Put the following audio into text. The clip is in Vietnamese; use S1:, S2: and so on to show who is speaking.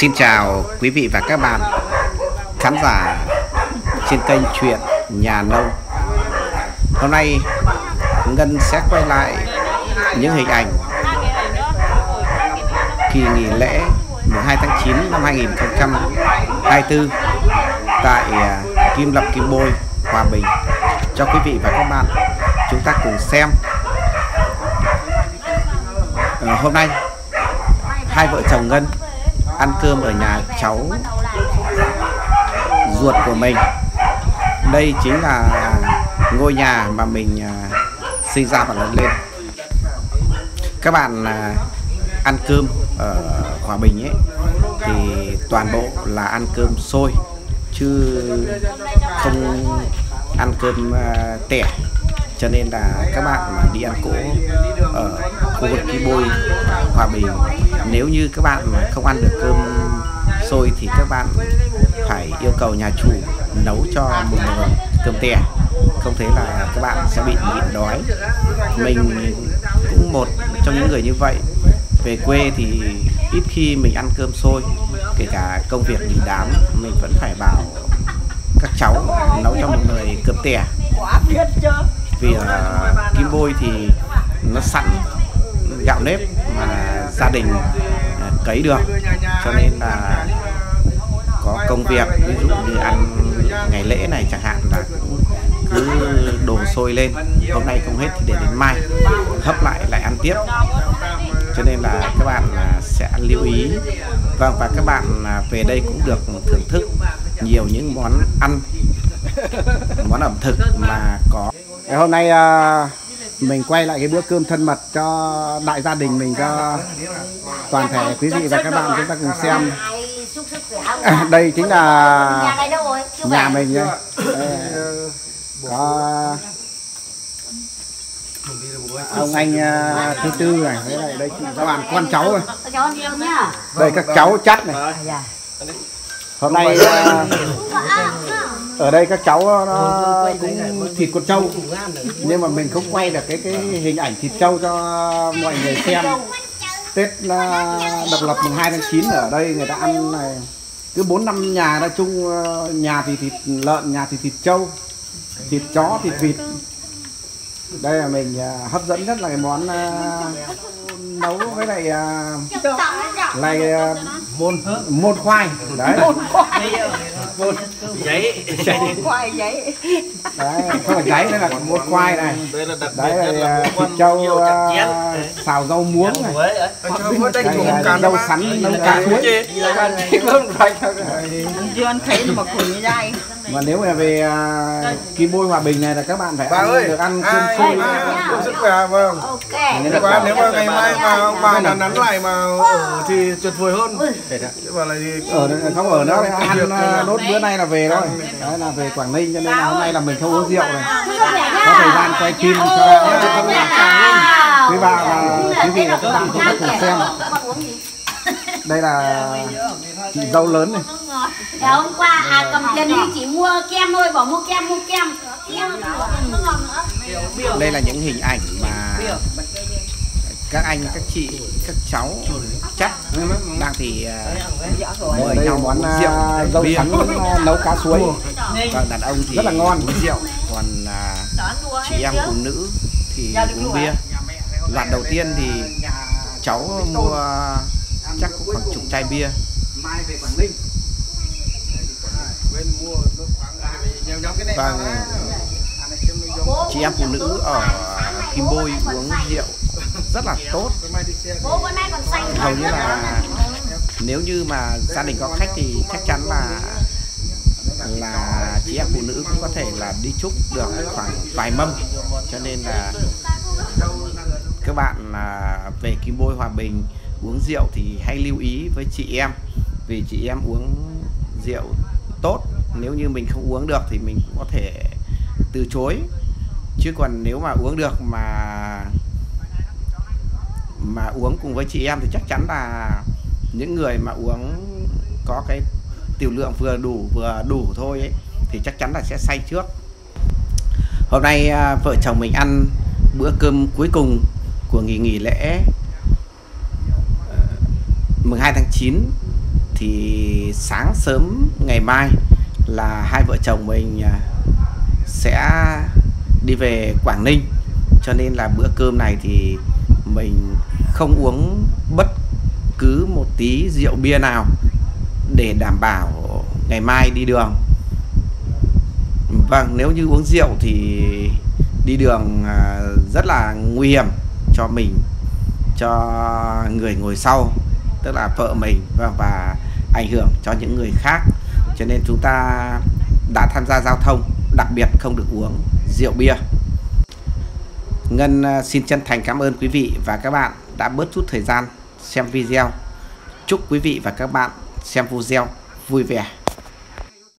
S1: Xin chào quý vị và các bạn khán giả trên kênh chuyện nhà nông. Hôm nay Ngân sẽ quay lại những hình ảnh kỳ nghỉ lễ 2 tháng 9 năm 2024 tại à, Kim Lập Kim Bôi, Hòa Bình. Cho quý vị và các bạn chúng ta cùng xem. Ờ, hôm nay hai vợ chồng Ngân ăn cơm ở nhà cháu ruột của mình. Đây chính là ngôi nhà mà mình à, sinh ra và lớn lên. Các bạn à, ăn cơm ở Hòa Bình ấy, thì toàn bộ là ăn cơm sôi, chứ không ăn cơm à, tẻ. Cho nên là các bạn mà đi ăn cỗ ở khu vực Kim Bôi, Hòa Bình nếu như các bạn mà không ăn được cơm sôi thì các bạn phải yêu cầu nhà chủ nấu cho một nồi cơm tẻ. Không thế là các bạn sẽ bị nhịn đói. Mình cũng một trong những người như vậy. Về quê thì ít khi mình ăn cơm sôi kể cả công việc đi đám mình vẫn phải bảo các cháu nấu cho một nồi cơm tẻ. Vì uh, Kim Bôi thì nó sẵn gạo nếp mà gia đình à, cấy được. Cho nên là có công việc ví dụ như ăn ngày lễ này chẳng hạn là cũng cứ đổ sôi lên. Hôm nay không hết thì để đến mai hấp lại lại ăn tiếp. Cho nên là các bạn sẽ lưu ý. Vâng và các bạn về đây cũng được thưởng thức nhiều những món ăn món ẩm thực mà có. Ngày hôm nay uh, mình quay lại cái bữa cơm thân mật cho đại gia đình mình cho toàn thể quý vị và các bạn chúng ta cùng xem à, đây chính là
S2: Nhà rồi?
S1: Mình đây có ông anh à, thứ tư này thế này đây chị các bạn con cháu
S2: nhá.
S1: đây các cháu chắt này
S2: Dạ.
S1: hôm nay à, ở đây các cháu nó cũng thịt con trâu. nhưng mà mình không quay được cái cái hình ảnh thịt trâu cho mọi người xem. Tết à, độc lập mùng 2 tháng 9 ở đây người ta ăn này. Cứ bốn năm nhà nói chung ờ, nhà thì thịt lợn nhà thì thịt trâu thịt chó thịt vịt. Đây là mình hấp dẫn nhất là cái món nấu với lại à, lại à, môn môn khoai. Đấy
S3: giấy.
S2: Khoai giấy.
S1: đấy không phải gáy đây là môn khoai này.
S3: đây là đặc
S1: đấy
S3: biệt nhất
S1: là thịt
S3: con
S1: trâu
S3: chén.
S1: xào rau muống này. đây là rau sắn nấu cá chuối.
S2: Dương thấy mà cùng như đây.
S1: Mà nếu mà về à, Kim Bôi Hòa Bình này là các bạn phải
S4: Bà
S1: ăn
S4: ơi,
S1: được ăn cơm
S4: ai, ai, ai, sức khỏe vâng.
S2: Ok.
S1: Nên
S4: Nếu mà, nếu mà ngày mai mà ông bà nắn nắn lại mà ở thì tuyệt vời hơn. Là gì
S1: ở đây- không ở nữa ăn à, đốt bữa nay là về thôi đấy là về Quảng Ninh cho nên là hôm nay là mình không uống rượu này có thời gian quay phim cho quý bà và quý vị và các bạn chúng ta cùng xem đây là chị dâu lớn này
S2: Dạ, hôm qua à cầm tiền đi chỉ mua kem thôi, bảo mua kem mua kem.
S1: Đây là những hình ảnh mà các anh các chị các cháu chắc đang thì à, mời
S4: đây
S1: nhau
S4: món,
S1: uống rượu
S4: à,
S1: uống
S4: dâu
S1: bia.
S4: sắn à, nấu cá suối.
S1: Vâng, đàn ông thì
S4: Rất là ngon.
S1: uống rượu còn à, chị em phụ nữ thì uống bia loạt đầu tiên thì cháu mua chắc cũng khoảng chục chai bia.
S4: nhiều nhóm cái này.
S1: và chị em phụ nữ ở Kim Bôi uống rượu. Rất là tốt.
S2: Xanh
S1: hầu như là nếu như mà gia đình có khách thì chắc chắn là là chị em phụ nữ cũng có thể là đi chúc được khoảng vài mâm. Cho nên là các bạn à, về Kim Bôi Hòa Bình uống rượu thì hãy lưu ý với chị em vì chị em uống rượu tốt. Nếu như mình không uống được thì mình cũng có thể từ chối. Chứ còn nếu mà uống được mà mà uống cùng với chị em thì chắc chắn là những người mà uống có cái tiểu lượng vừa đủ vừa đủ thôi ấy, thì chắc chắn là sẽ say trước. Hôm nay à, vợ chồng mình ăn bữa cơm cuối cùng của nghỉ nghỉ lễ mùng 2 tháng 9 thì sáng sớm ngày mai là hai vợ chồng mình à, sẽ đi về Quảng Ninh. Cho nên là bữa cơm này thì mình không uống bất cứ một tí rượu bia nào để đảm bảo ngày mai đi đường. Vâng nếu như uống rượu thì đi đường à, rất là nguy hiểm cho mình, cho người ngồi sau tức là vợ mình và, và ảnh hưởng cho những người khác. Cho nên chúng ta đã tham gia giao thông đặc biệt không được uống rượu bia. Ngân à, xin chân thành cảm ơn quý vị và các bạn đã bớt chút thời gian xem video. Chúc quý vị và các bạn xem video vui vẻ.